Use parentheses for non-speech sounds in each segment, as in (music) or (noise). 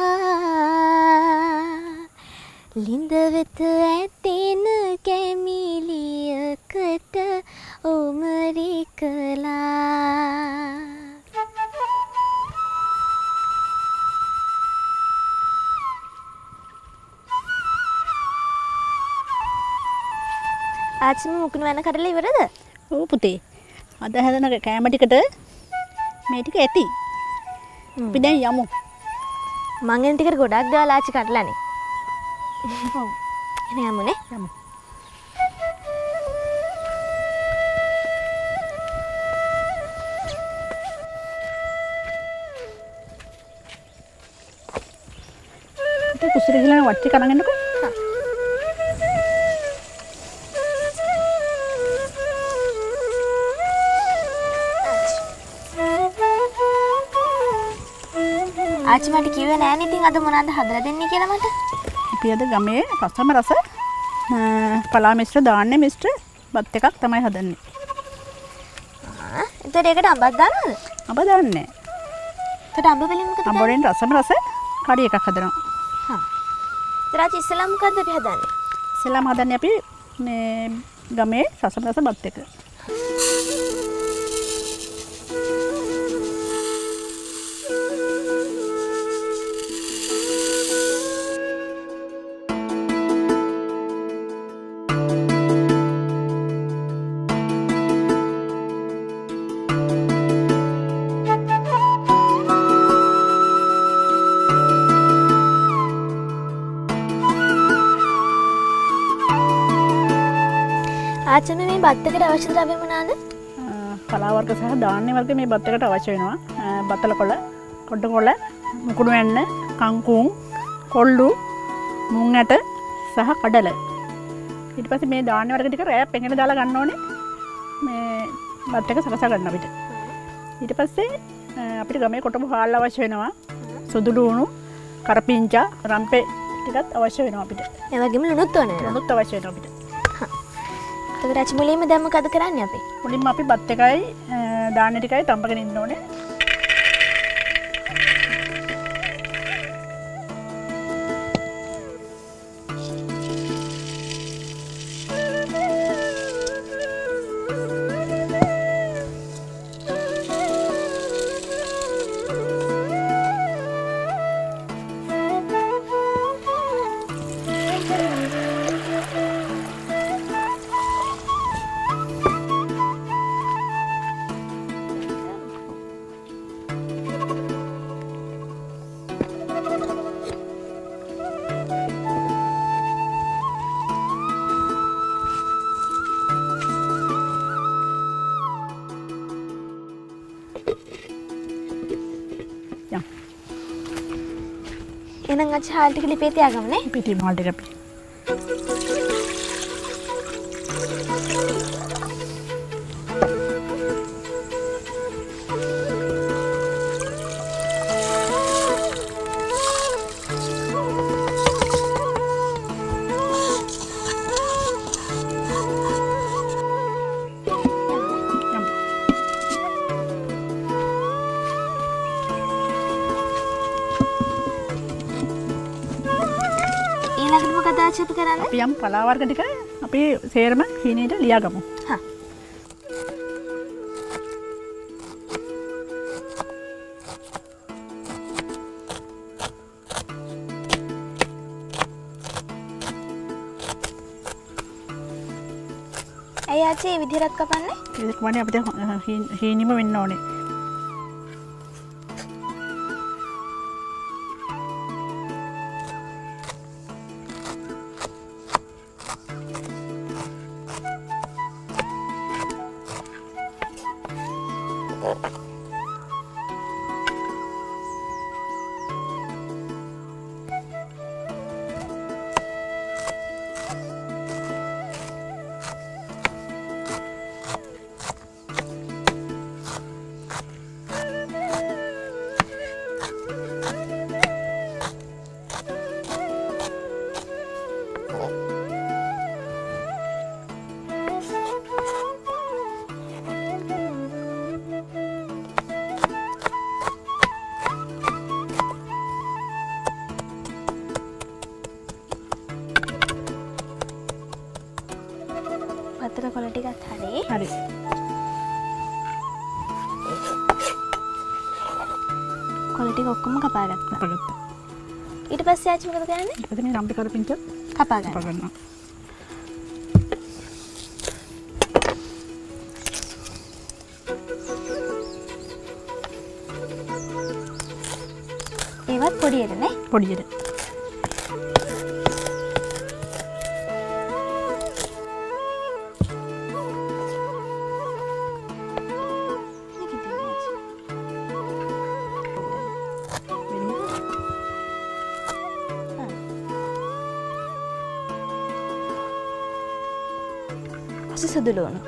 සලා ලිඳවෙත ඇතින කැමිලියකට ඔමරි කලා ආච්චිම මුකුණු වැන කටල ඉවරද? ඕ පුතේ. අද හැදන කෑමටිකට මේ ටික ඇති. අපි දැන් යමු මංගෙන් ටිකට ගොඩක් දාලා ආච්චි කටලනේ එන යමුනේ යමු කුසර ආච්චි මට කිව්වේ නෑනේ ඉතින් අද මොනවද හදලා දෙන්නේ කියලා මට? අපි අද ගමේ රසම රස පලා මිශ්‍ර දාන්නේ මිශ්‍ර බත් එකක් තමයි හදන්නේ. ආ එතකොට ඒකට අඹක් දානවද? අප දන්නේ. එතකොට අඹ වලින් මොකද දාන්නේ? අඹරෙන් රසම රස කඩි එකක් හදනවා. හා. ආච්චි ඉස්සෙල්ලා මොකද්ද අපි හදන්නේ? ඉස්සෙල්ලාම හදන්නේ අපි මේ ගමේ රසම රස බත් එක මේ බත්තකට අවශ්‍ය ද්‍රව්‍ය මොනවාද පලා වර්ග සහ ධාන්‍ය වර්ග මේ බත් එකට අවශ්‍ය වෙනවා. බත්තල කොළ කොඩ කොළ මුකුණු වෙන්න කංකුම් කොල්ලු මුං ඇට සහ කඩල. ඉට පස මේ ධාන්‍ය වර්ග ටික රෑ පෙඟෙන දාලා ගන්න ඕනේ. මේ බත් එක සකසා ගන්න අපිට. ඊට පස්සේ අපිට ගමේ කොටපු හාල් අවශ්‍ය වෙනවා. සුදුඩුවුණු කරපිංචා රම්පේ ටිකත් අවශ්‍ය වෙනවා අපිට. ඒ වගේම ලුණුත් ඕනේ. මුත් අවශ්‍ය වෙන අපිට එතකොට ආච්චි මුලින්ම දැන් මොකද කරන්නේ අපි? මුලින්ම අපි බත් එකයි දාන ටිකයි තම්පගෙන ඉන්න ඕනේ. එහෙනම් ආච්චි හාල් ටික ලිපේ තියාගමු නේ. පිටි මාල් ටික අපි කරන්නේ? අපි යම් පලා වර්ග ටික අපි සේරම හීනීට ලියාගමු. හා. ඇයි ආච්චි මේ විදිහට කපන්නේ ඒක වනේ අපිට හීනිම වෙන්න ඕනේ කොළ ටික ඔක්කොම කපා ගත්තා අපගත්ත ඊට පස්සේ ආච්චි මොකද කරන්නේ ඉපති මේ රම්පි කරපිංච කපා ගන්න පගන්න ඒවත් පොඩියට නේ පොඩියට Delon.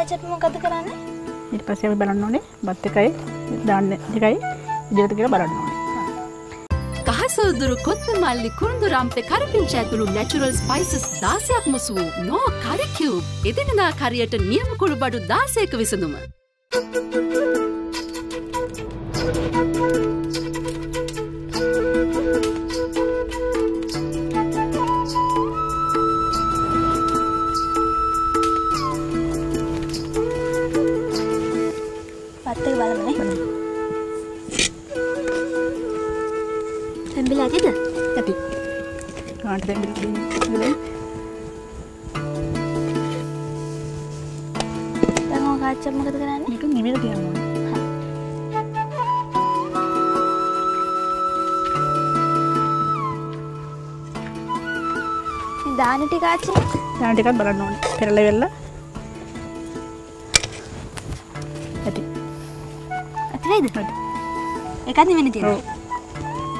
ආච්චි මොකද කරන්නේ ඊට පස්සේ අපි බලන්න ඕනේ බත් එකයි දාන්න එකයි ඉදිරියට කියලා බලන්න ඕනේ කහසෝදුරු කොත්ත මල්ලි කුරුඳු රම්පෙ කරපිංච ඇතුළු නැචුරල් ස්පයිසස් දාසයක් මුසු වූ නෝ කරිකියව් එදිනදා කරියට නියම කුළු බඩු දාසයක විසඳුම. පත් දාන ටික ආච්චි දාන ටිකක් බලන්න ඕනේ. පෙරලා වෙල්ලා. ඇති. ඇතිවේද ඇති එකත් නිවෙන තියෙනවා ඔව්.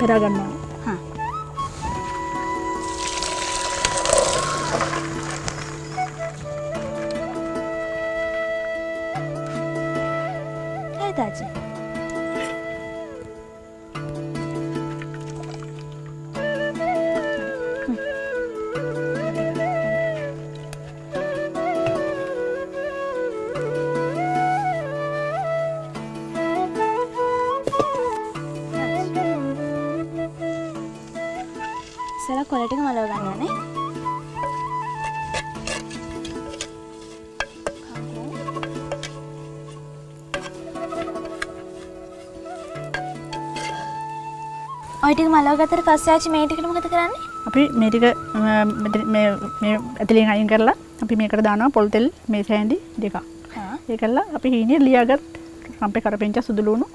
පෙරා ගන්න ඕනේ. හා. හරි තාච්චි ඔය ටික මලව ගත්තට පස්සේ ආච්චි මේ ටිකට මොකද කරන්නේ? අපි මේ ටික අ, මෙතන මේ මේ ඇතුලෙන් අයින් කරලා අපි මේකට දානවා පොල් තෙල් මේ සෑන්ඩි දෙකක්. ඒ කරලා අපි හීනිය ලියාගත් රම්පේ කරපිංච සුදු ලුණු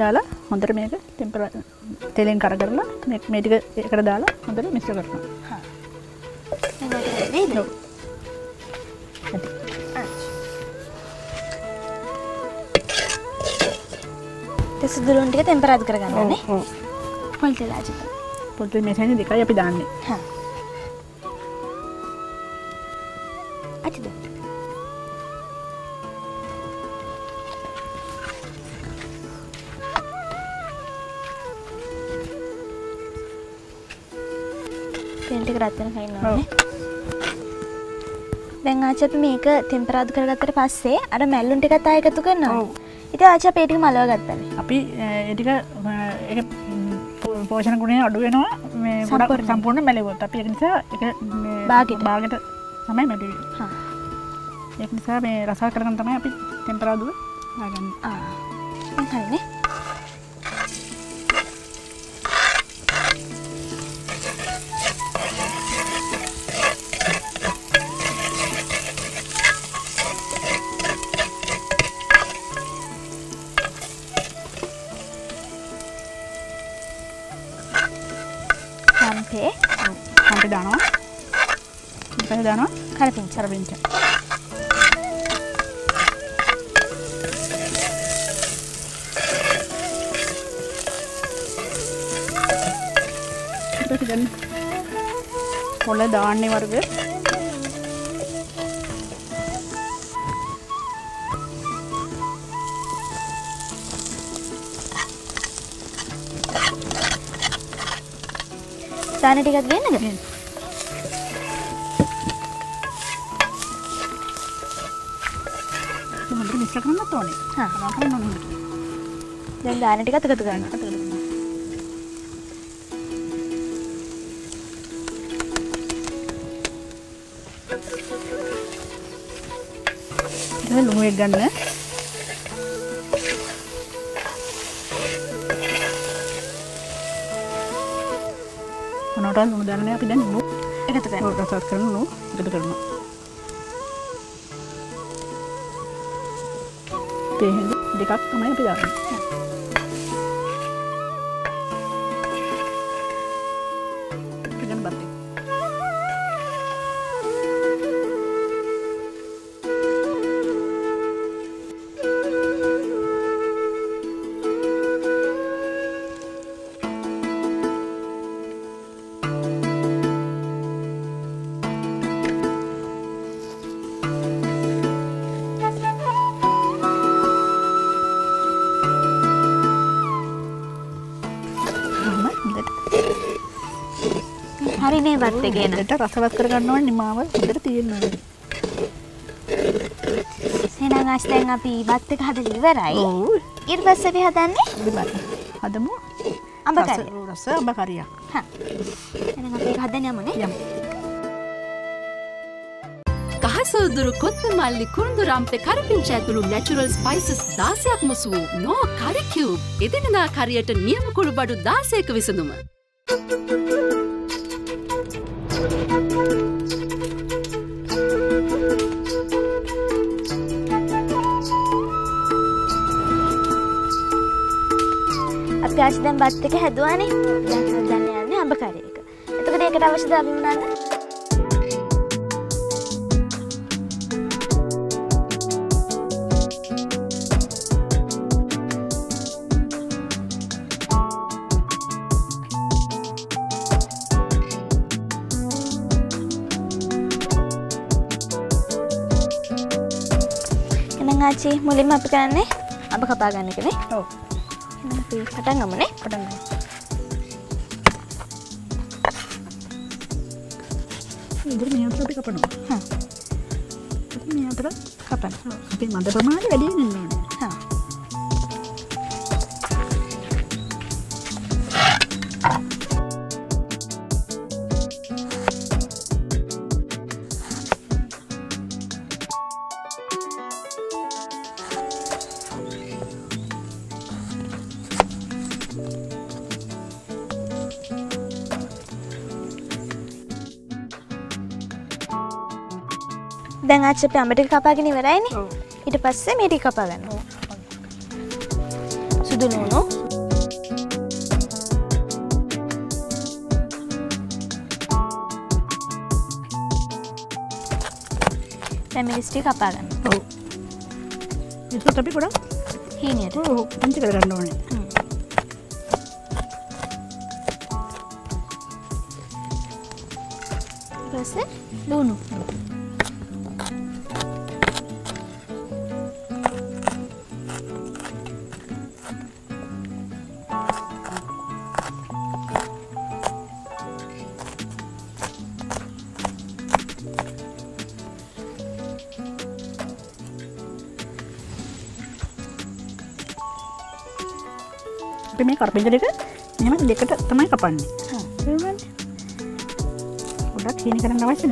දාලා හොඳට මේක ටෙම්පර තෙලෙන් කර කරලා මේ මේ ටික එකට දාලා හොඳට මිශ්‍ර කරනවා. සුදුලුන් ටික ටෙම්පරාදු කරගන්න ඔව් ඕනේ. ඔව් පොල් තෙල් ආච්චි. පොල් තෙල් මේ සෑන්ඩි දෙකයි අපි දාන්නේ රත් වෙනකන් ඉන්න ඕනේ. දැන් ආච්චි අපි මේක ටෙම්පරාදු කරගත්තට පස්සේ අර මැල්ලුන් ටිකත් ආයෙ එකතු කරනවා. අපි ඒ ටික මලව ගත්තානේ. අපි ඒ ටික අ, ඒක ම්, පෝ- පෝෂණ ගුණය අඩු වෙනවා මේ ගොඩක් සම්පූර්ණ. මැලෙවොත් අපි නිසා මේ බාගෙට. බාගෙට තමයි මැලෙන්නේ හා. ඒක නිසා මේ රසල් කරගන්න තමයි අපි ටෙම්පරාදුව දාගන්නේ ආ. හරිනේ. රම්පේ හම්පි දානවා ඊට පස්සේ දානවා කරපිංච. කරපිංච ඊට පස්සේ දාන ටිකක් ගන්නද ගෙන්න. හොඳට මිශ්‍ර කරන්නත් ඕනේ. හා. කලවා කරන්න ඕනේ. දැන් දාන ටික එකතු කරන්න අතකට. ඉතින් ලුණු එක් ගන්න. ලුණු දාන්නේ අපි දැන් ලුණු එකතු කරන්න ඔව් රසවත් කරන ලුණු එකතු කරනවා. තේ දෙකක් තමයි අපි දාන්නේ. හරිනේ බත් එක එන හොඳට රසවත් කරගන්න ඕනේ නිමාව හොඳට තියෙන්න ඕනේ. එහෙනම් අස් දැන් අපි බත් එක හදලා ඉවරයි ඔව්. ඊට පස්සේ අපි හදන්නේ බලමු. හදමු. අඹ කරිය රස අඹ කරියක්. හා එහෙනම් අපි ඒක හදන්න යමුනේ යමු. කහසෝදුරු කොත්ත මල්ලි කුරුඳු රම්පෙ කරපිංච ඇතුළු නැචුරල් ස්පයිසස් දාසයක් මුසු වූ නෝ කරිකියව් එදිනදා කරියට නියම කුළු බඩු දාසයක විසඳුම. අපි අද දැන් බත් එක හැදුවානේ දැන් හදන්න යන්නේ අඹ කරිය එක. එතකොට ඒකට අවශ්‍ය ද්‍රව්‍ය මොනවාද එහෙනම් ආච්චි මුලින්ම අපි කරන්නේ අඹ කපා ගන්න එකනේ ඔව්. එහෙනම් අපි පටන් ගමුනේ පටන් ගමු. ඉතින් මේ අතර අපි කපනවා. හා ඉතින් මේ අතර කපන. අපි මද ප්‍රමාණය වැඩි වෙන්න ඕනේ. හා දැන් ආච්චි අපි අඹ ටික කපාගෙන ඉවරයිනේ ඔව්. ඊට පස්සේ මේ ටික කපා ගන්නවා සුදු ලුණු දැන් මිරිස් ටික කපා ගන්න ඔව්. ඒකත් අපි ගොඩක් හීනියට ඔව් පංච කරගන්න ඕනේ. හ්ම්. ඊට පස්සේ ලුණු අපි මේ කරපිංච දෙක මෙහෙම දෙකට තමයි කපන්නේ. ගොඩක් හීන කරන්න අවශ්‍ය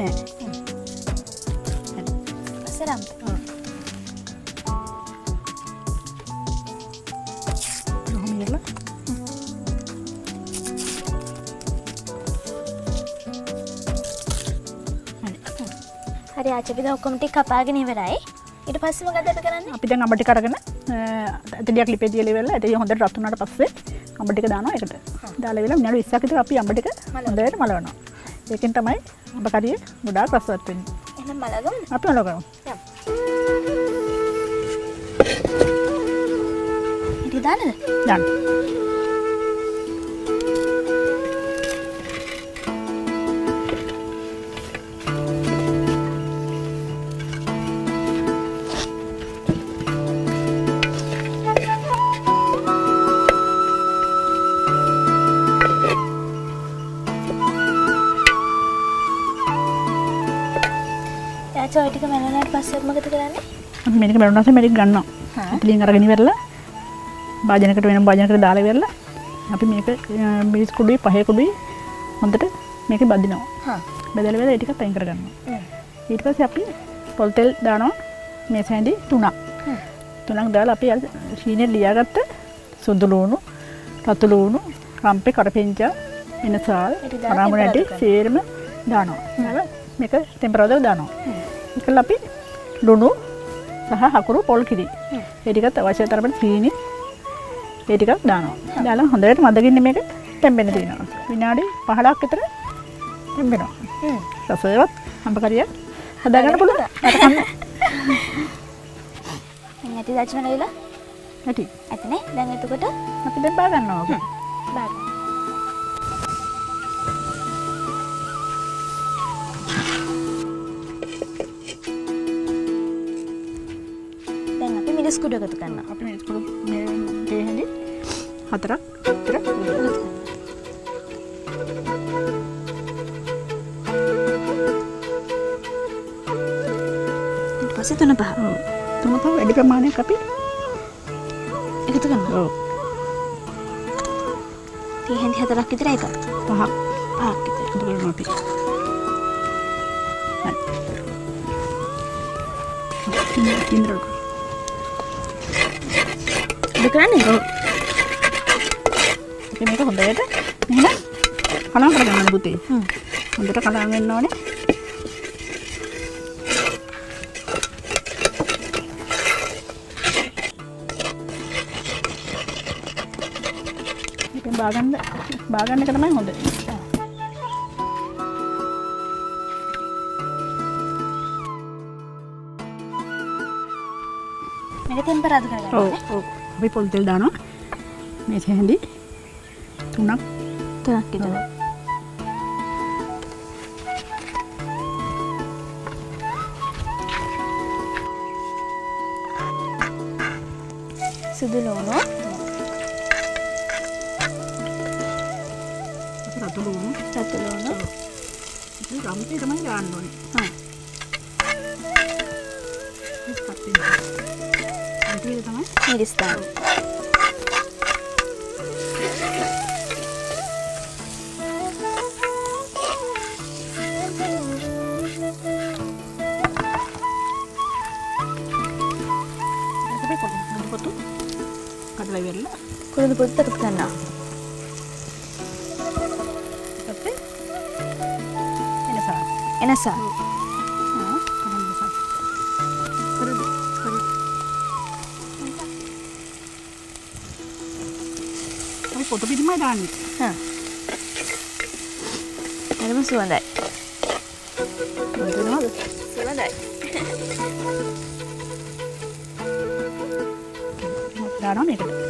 කොහොම ඉරලා හරි. හරි ආච්චි අපි දැන් ඔක්කොම ටික කපාගෙන ඉවරයි. ඊට පස්සේ මොකද අපි කරන්නේ? අපි දැන් අඹ ටික අරගෙන ඇටලියක් ලිපේ තියලා ඉවරලා ඇටලිය හොඳට රත් වුණාට පස්සේ අඹ ටික දානවා ඒකට. දාලා ඉවරලා විනාඩි 20ක් විතර අපි අඹ ටික හොඳට මලවනවා. ඒකෙන් තමයි අඹ කරිය ගොඩාක් රසවත් වෙන්නේ. එහෙනම් බලගමු අපි. යමු ඉතින් දාන්නද දාන්න. මැනුණාට පස්සේ මොකද කරන්නේ? මේක බැලුනස මැරික් ගන්නවා හා. ඉතිලින් අරගෙන වෙරලා භාජනකට වෙන භාජනකට දාලා වෙරලා අපි මේක මිරිස් කුඩුයි පහේ කුඩුයි හොඳට මේක බදිනවා. බෙදලා ඒ ටිකත් අයින් කරගන්නවා. ඊට පස්සේ අපි පොල් තෙල් දානවා මේ සැඳි තුනක්. තුනක් දාලා අපි අර ශීනයෙන් ලියාගත්ත සුදු ලූණු රතු ලූණු රම්පේ කරපිංචා එනසාල් ඒ ටික දාලා රාමු නැටි temperate සේරම දානවා මේක ටෙම්පරාදව දානවා ඒකල අපි ලුණු සහ හකුරු පොල් කිරි. ඒ ටිකත් අවශ්‍ය තරමට සීනි. ඒ ටිකක් දානවා. දාලා හොඳට මදගින්න මේක තැම්බෙන්න තියෙනවා. විනාඩි 15ක් විතර තැම්බෙනවා. රසවත් අඹ කරිය හදාගන්න පුළුවන් අර කන්න ඇති (laughs) දච්චන වෙලා ඇති ඇතනේ. දැන් එතකොට? අපි දැන් බා ගන්නවා ඕක බාගන්න. දැන් අපි මිරිස් කුඩු එකතු කරනවා. අපි මේ ස්කුළු මේ තේ හැඳි හතරක් විතර ඊට පස්සේ තුන පහ. ඔව්. තුන පහ වැඩි ප්‍රමාණයක් අපි එකතු කරනවා. ඔව්. තී හැඳි හතරක් විතර එකක්. පහක් පහක් විතර. එකතු කරනවා අපි. හරි. ඉන්ද්‍රල් ඉද කරන්නේ? ඔව් අපි මේක හොඳට මෙහෙම කලම් කරගන්න පුතේ හ්ම්. හොඳට කලම් වෙන්න ඕනේ ඉතින් බාගන්න බාගන්න එක තමයි හොඳ මේක ටෙම්පරාදු කරගන්න. ඔව් ඔව් අපි පොල් තෙල් දානවා. මේ හැඳි. තුනක්. තුනක් විතර. සුදු ලුණු. රතු ලුණු. රතු ලුණු. ඉතින් රම්පේ තමයි දාන්න ඕනේ. හා පත් වෙනවා ඊට තමයි මිරිස් දාන්න. අපි පොතු පොතු කඩලා ඉවරලා කුරුදු පොත් අපි පොතු පිටිමයි දාන්නේ හා. හරිම සුවඳයි. මොනවද සුවඳයි. දානවා මේකට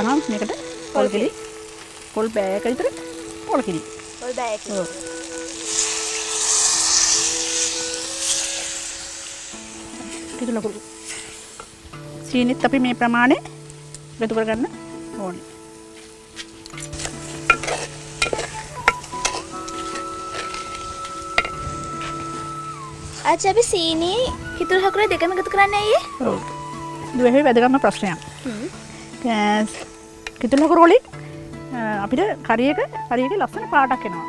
දානවා මේකට පොල් කිරි. පොල් බෑයක විතර පොල් කිරි. ඔය බෑයක. කිතු ලොකු සීනිත් අපි මේ ප්‍රමාණය එකතු කරගන්න ඕනේ. ආච්චි අපි සීනි හිතුරු හකුර දෙකම එකතු කරන්නේ අයියේ? ඔව්. දුවෙහි වැදගත්ම ප්‍රශ්නයක් කිතුල් ලොකු රෝලින් අපිට කරියක කරියක ලස්සන පාටක් එනවා.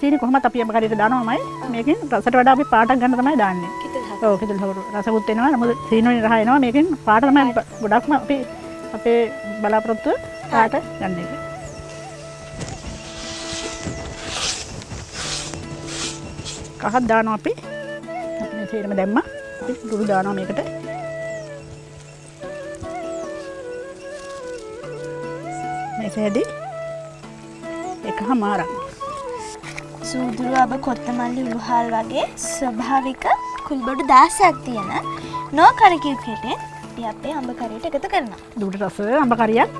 චීනි කොහොමත් අපි අප කරියට දානවාමයි. මේකෙන් රසට වඩා අපි පාටක් ගන්න තමයි දාන්නේ. ඔව් කිතුල් හකුරු රසකුත් එනවා නමුත් සීනෝනේ රහ එනවා. මේකෙන් පාට තමයි ගොඩක්ම අපි අපේ බලාපොරොත්තුව පාට ගන්න එක. කහත් දානවා අපි. අපි සේරම දැම්ම. අපි ලුණු දානවා මේකට මේ සෑදී එක හමාරක් සූදුරු අබ කොත්තමල්ලි උළුහල් වගේ ස්වභාවික කුල්බොඩු දාසයක් තියෙන නෝ කරකිව්කෙටෙන් අපි අපේ අඹ කරයට එකතු කරනවා. දුට රස අඹ කරියක්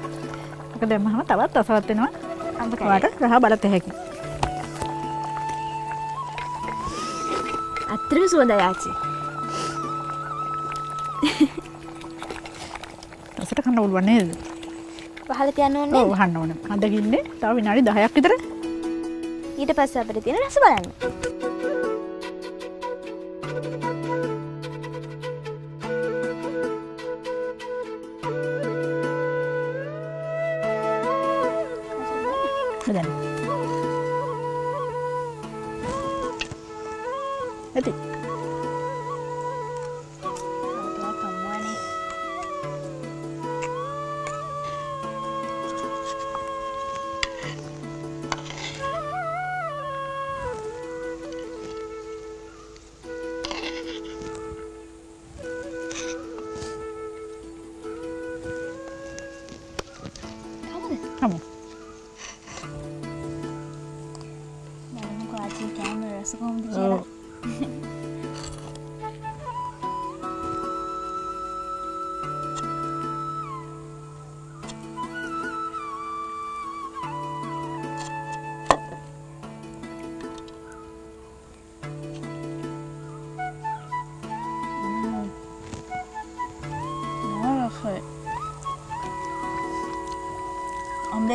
එක දැම්මහම තවත් රසවත් වෙනවා. වාට රහ බලත හැකි. අත්තරම සුවඳ යාචි රසට කන්න උල්වන්නේද පහල තියන්න ඕන්නේ හන්න ඕන. අදකින්නේ තව විනාඩි දහයක් විතර. ඊට පස්ස අපට තියෙන රස බලන්න. ඇති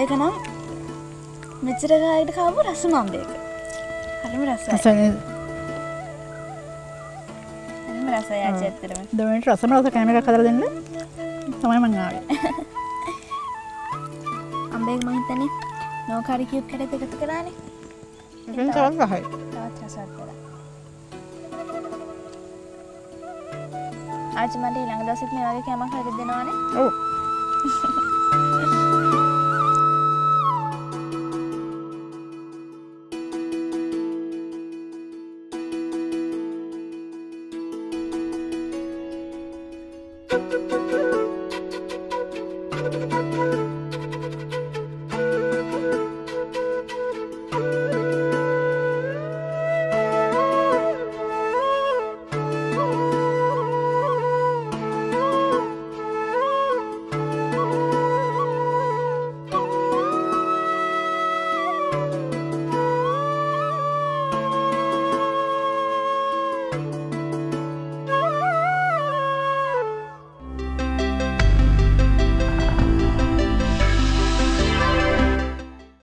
අම්බේක නම් මෙච්චරකායට කාපු හරිම රස රසනේද? හරිම රස යාච ඇත්තරම දමට රසන රස කෑම එක කතර දෙන්න. තමයි මංආාව (laughs) අම්බේක මහිතනේ නෝකාරි කියුත් කැට එකතු කරානේ. තවත් රහයි තවත් රසත් කර. ආච මට ඊළඟ දවසෙත් මේ වගේ කෑමක් හරි දෙනවානේ ඔව් (laughs)